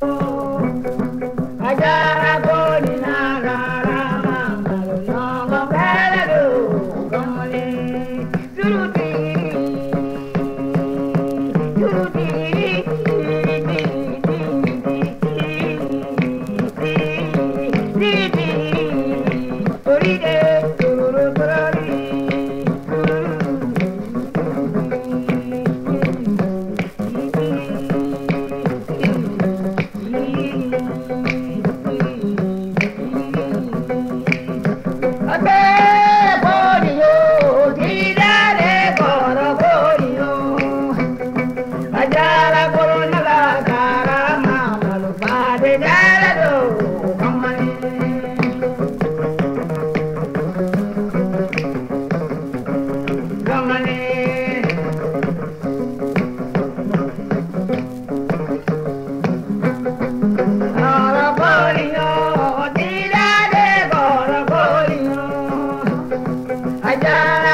Ajara Ajara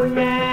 utasira